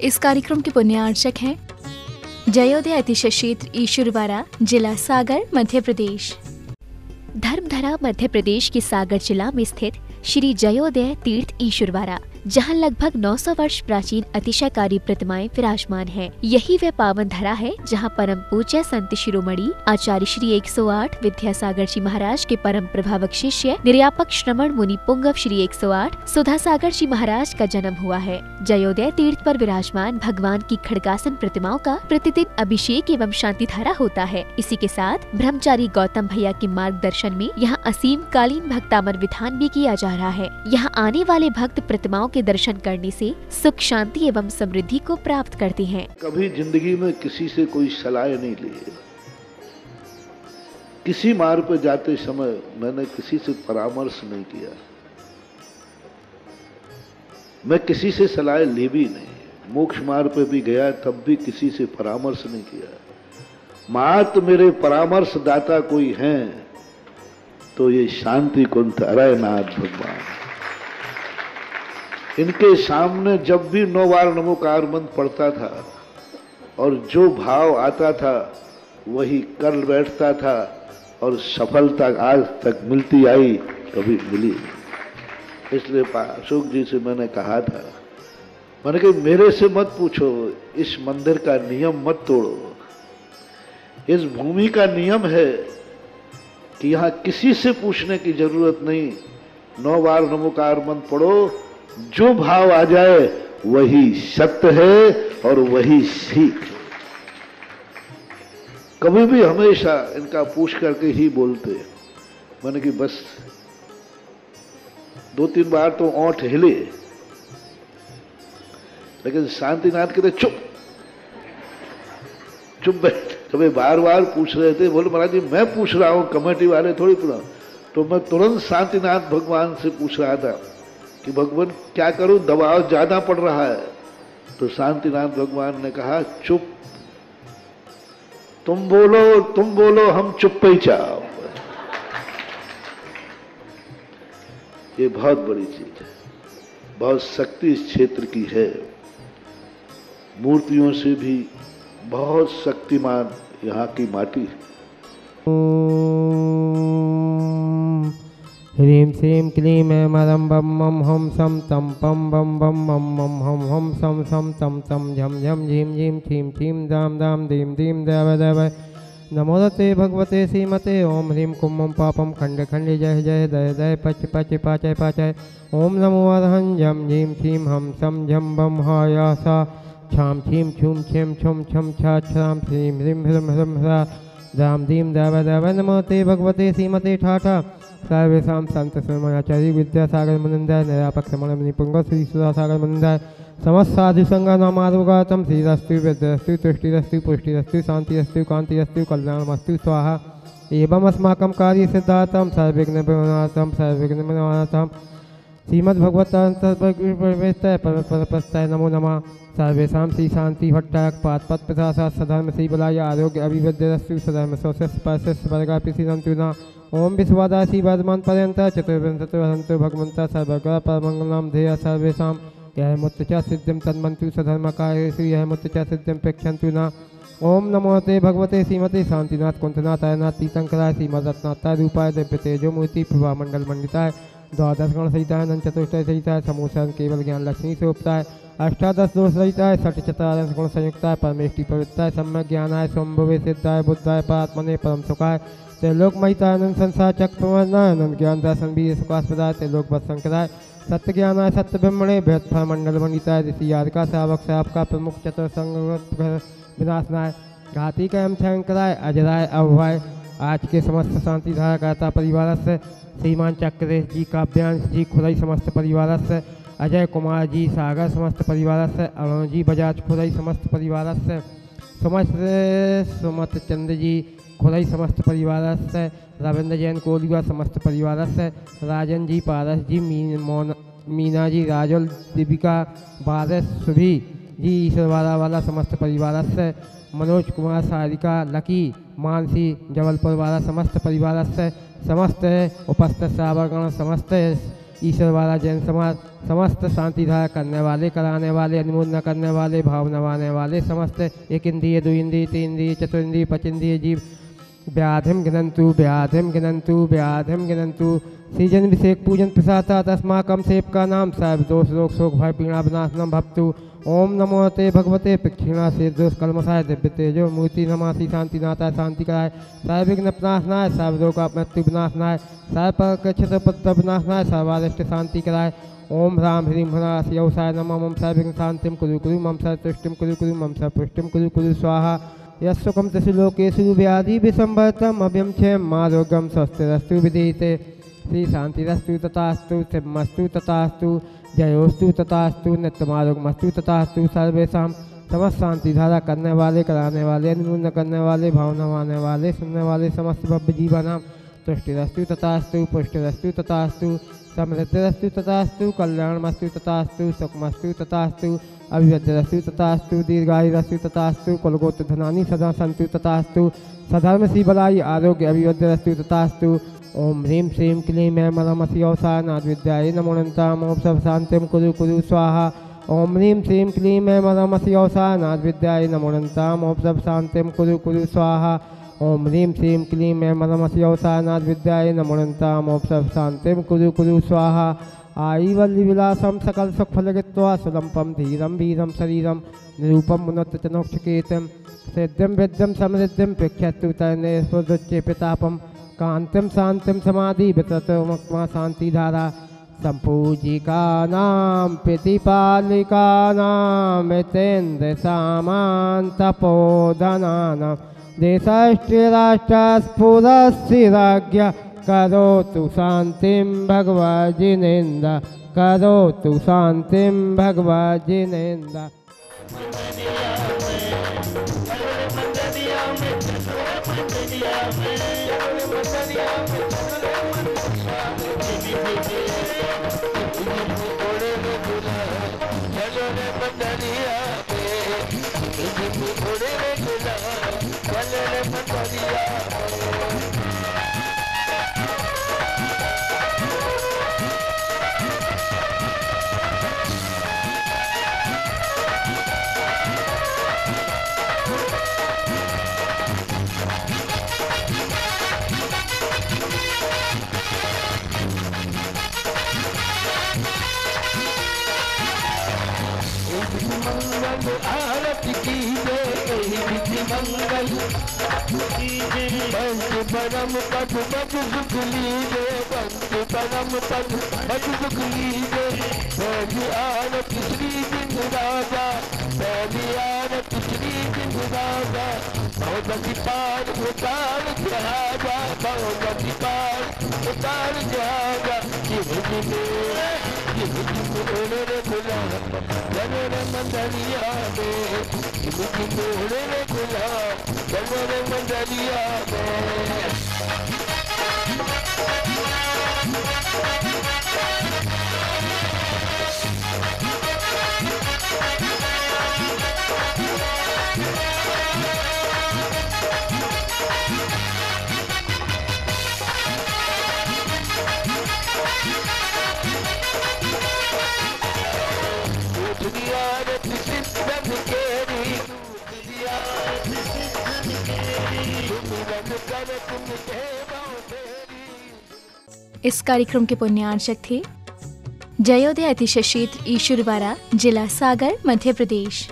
इस कार्यक्रम के पुण्य पुण्यार्चक हैं जयोदय अतिशय क्षेत्र ईश्वरवारा जिला सागर, मध्य प्रदेश। धर्मधरा, मध्य प्रदेश के सागर जिला में स्थित श्री जयोदय तीर्थ ईश्वरवाड़ा। जहाँ लगभग 900 वर्ष प्राचीन अतिशयकारी प्रतिमाएँ विराजमान हैं। यही वह पावन धरा है जहाँ परम पूज्य संत शिरोमणि, आचार्य श्री 108 विद्यासागर जी महाराज के परम प्रभावक शिष्य, निर्यापक श्रमण मुनि पुंगव श्री 108 सुधा सागर जी महाराज का जन्म हुआ है। जयोदय तीर्थ पर विराजमान भगवान की खड़गासन प्रतिमाओं का प्रतिदिन अभिषेक एवं शांति धारा होता है। इसी के साथ ब्रह्मचारी गौतम भैया के मार्गदर्शन में यहाँ असीम कालीन भक्तामर विधान भी किया जा रहा है। यहाँ आने वाले भक्त प्रतिमाओं के दर्शन करने से सुख, शांति एवं समृद्धि को प्राप्त करते हैं। कभी ज़िंदगी में किसी से कोई सलाह नहीं ली किसी मार्ग पर जाते समय मैंने किसी से परामर्श नहीं किया। मैं किसी से सलाह ली भी नहीं। मोक्ष मार्ग पर भी गया, तब भी किसी से परामर्श नहीं किया। मात मेरे परामर्शदाता कोई हैं तो ये शांति कुंत अरय नाथ भगवान। इनके सामने जब भी नौ बार नमोकार मंत्र पढ़ता था और जो भाव आता था, वही कर बैठता था और सफलता आज तक मिलती आई, कभी मिली इसलिए अशोक जी से मैंने कहा था, मैंने कहा, मेरे से मत पूछो, इस मंदिर का नियम मत तोड़ो। इस भूमि का नियम है कि यहाँ किसी से पूछने की ज़रूरत नहीं, नौ बार नमोकार मंत्र पढ़ो जो भाव आ जाए, वही सत्य है और वही सीख। कभी भी हमेशा इनका पूछ करके ही बोलते मैंने कि बस दो तीन बार तो ओठ हिले। लेकिन शांतिनाथ कहते चुप चुप बैठ, कभी बार बार पूछ रहे थे, बोले, महाराज जी, मैं पूछ रहा हूँ, कमेटी वाले थोड़ी पूरा। तो मैं तुरंत शांतिनाथ भगवान से पूछ रहा था। कि भगवान, क्या करूँ? दबाव ज़्यादा पड़ रहा है। तो शांतिनाथ भगवान ने कहा, चुप। तुम बोलो तुम बोलो, हम चुप ही चाहो ये बहुत बड़ी चीज़ है। बहुत शक्ति इस क्षेत्र की है। मूर्तियों से भी बहुत शक्तिमान यहाँ की माटी है। ह्रीं श्रीं क्लीं मरं बम मम हम सम तम पम बम बम मम मम हम हम सम सम तम तम झम झम झीं झीं ठीं ठीं दाम दाम दीं दीं देव देव। नमोदते भगवते श्रीमते ओम ह्रीं कुम्मं पापम खंड खंड जय जय दय दय पच पच पाचय पाचय ओम नमो अर्हं झम झीं ठीं हम सम झम बम हायासा। छाम छीम छूम छेम छुम छम छा छाम श्रीं ह्रीं ह्रम ह्रम ह्रा। दाम दीं देव देव नमोते भगवते श्रीमते ठाठा। सर्वेशा संत आचार्य विद्यासागर मनिंदाय निरापक समण निपुंग श्री सुधासागर मनिंदाय समस्त साधु संघ नामारुगातम श्रीरस्तु विद्यस्तु तुष्टिरस्तु, पुष्टिरस्तु शांतिरस्तु कांतिरस्तु कल्याणमस्तु, स्वाहा। एवं अस्माकं कार्य सिद्धार्थम सर्विघ्न विनाथम सर्विघ्न विनाथम श्रीमद्भगवताय नमो नमः। सर्वेशा श्री शांति भट्टायक पात पद प्रसाद सधर्म श्री आरोग्य अभिवद्यस्तु सधर्म सोशस् परशस् वर्गा पिसिदंतु न। ओम विश्वादासी वर्धमान पर्यंत चतुर्विंशतिवसंत भगवंत सर्वग्र परमंगलम ध्येय सर्वेशा यह मुत्त च सिद्धिम तन्मंतु सधर्म कार्येषु यह मुत्त च सिद्धिम प्रेक्षन्तु न। ओम नमो ते भगवते श्रीमते शांतिनाथ कुंथनाथ अयनाथ तीतंकराय श्रीमदत्नाथ रूपाय दिव्य तेजो मूर्ति प्रभा मंडल मंडिताय द्वादश गण सहिता है चतुष्टय सहिता है समूसन केवल ज्ञान लक्ष्मी से उपता है अष्टादश दोष सहिता है सठ चतादश गुण है परमेष्टि है सम्यक ज्ञानाय स्वंभवे सिद्धाय, बुद्धाय, पात्मने परम सुखाय त्रिलोक महितानंद संसार चक्रवर्णानंद ज्ञान दर्शन भी सुखास्पदा त्रिलोक बस संकराय सत्य ज्ञानाय सत्य ब्रह्मणे भृतफल मंडल मंडिताय ऋषि याद का सेवक से आपका प्रमुख चतुर संग विनाशनाय। घाती का शंकराय, अजराय अभय आज के समस्त शांति धारा करता परिवार से श्रीमान चक्रेश जी, काव्यांश जी खुदाई समस्त परिवार से अजय कुमार जी, सागर समस्त परिवार से अरुण जी, बजाज खुदाई समस्त परिवार से समस्त सुमत चंद्र जी खुदाई समस्त परिवार से रविंद्र जैन कोलिया समस्त परिवार से राजन जी, पारस जी, मीन, मोन, मीना जी राजुल दीपिका, बारस सुभी जी, ईश्वरवाला वाला समस्त परिवार से मनोज कुमार, सारिका, लकी, मानसी, जबलपुर वाला समस्त परिवार से समस्त उपस्थित श्रावकगण समस्त ईश्वर वाला जैन समाज, समस्त शांति धारा करने वाले, कराने वाले अनुमोदन करने वाले भाव नवाने वाले समस्त एक इंद्रिय, दो इंद्रिय, तीन इंद्रिय चतुर्ंद्रिय पचिंद्रिय जीव व्याधिम गिनंतु व्याधिम गिनंतु व्याधिम गिनंतु सीज़न विषेक पूजन प्रसादा तस्माकम सेव का नाम सर्व दोष रोग शोक भय पीड़ा विनाशनम भक्तु ओम नमो ते भगवते प्रक्षिणा से दोष कलमसाय दिव्य तेजो मूर्ति नमासी शांति नाता शांति कराय। सर्व विघ्न विनाशनाय सर्व रोग मृत्यु विनाशनाय। सर्व पर क्षत्र विनाशनाय सर्वारिष्ट शांति कराय। ओम राम ह्रीं ह्रास यवसाय नम, मम सर्विघ्न शांतिम कुरु कुरु, मम सर्वतुष्टिम कुरु कुरु, मम सर्वपुष्टिम कुरु कुरु, स्वाहा। यस्सुखम तसु लोकेषु व्याधि विसंवर्तम अभ्यम क्षेम आरोग्यम स्वस्थरस्तु विधीते। श्री शांतिरस्तु तथास्तु सिमस्तु तथास्तु, जयोस्तु तथास्तु नित्यमारोगमस्तु तथास्तु सर्वेशा समस्त शांति धारा करने वाले कराने वाले अनुमूर्ण करने वाले भावना माने वाले सुनने वाले समस्त भव्य जीवनाम तुष्टिरस्तु तथास्तु पुष्टिस्तु तथास्तु समृद्धिरस्तु तथास्तु, कल्याणमस्तु तथास्तु, सुखमस्तु तथास्तु, अभिवृद्धिरस्तु तथास्तु, दीर्घायुरस्तु तथास्तु कुलगोत्र धनानि सदा सन्तु तथास्तु सधर्म सी आरोग्य अभिवृद्धिरस्तु तथास्तु। ओम ह्रीं श्रीं क्लीं ऐं मलमसि अवसानाद् विद्याय नमोऽनन्तामोपसव शान्तिं कुरु कुरु स्वाहा। ओम ह्रीं श्रीं क्लीं ऐं मलमसि अवसानाद् विद्याय नमोऽनन्तामोपसव शान्तिं कुरु कुरु स्वाहा। ओम ह्रीं श्रीं क्लीं ऐं मलमसि अवसानाद् विद्याय नमोऽनन्तामोपसव शान्तिं कुरु कुरु स्वाहा। आईवल्लिविलासं सकल सुखफलगित्वा सुलम्पं धीरं वीरं शरीरं निरूपं मुनत्तचनोक्षकेतं सिद्धिं विद्यं समृद्धिं प्रेक्ष्यतु तैने स्फुदुच्चे पितापं कान्तिं शान्तिं समाधि विततमक्मा शान्तिधारा सम्पूजिकानां प्रतिपालिकानां मितेन्द्रसामान्तपोधनानां देशष्ट्रिराष्ट्रस्फुरस्थिराज्ञ करोतु शान्तिं भगवजिनेन्द करोतु शान्तिं आरती की मंगल पंच परम पद पद सुख लीजे पंच परम पद पद सुख लीजे पहली आरती श्री सिंह राजा पहली आरती श्री सिंह राजा भगवती पार उतार जहाजा पार उतार जहाजा ये हुजी में ये हुजी में रे मंदरिया में मुख मोड़े में रे खुला जनरे मंदरिया में इस कार्यक्रम के पुण्यार्चक थे जयोदय अतिशय क्षेत्र ईश्वरवारा जिला सागर मध्य प्रदेश।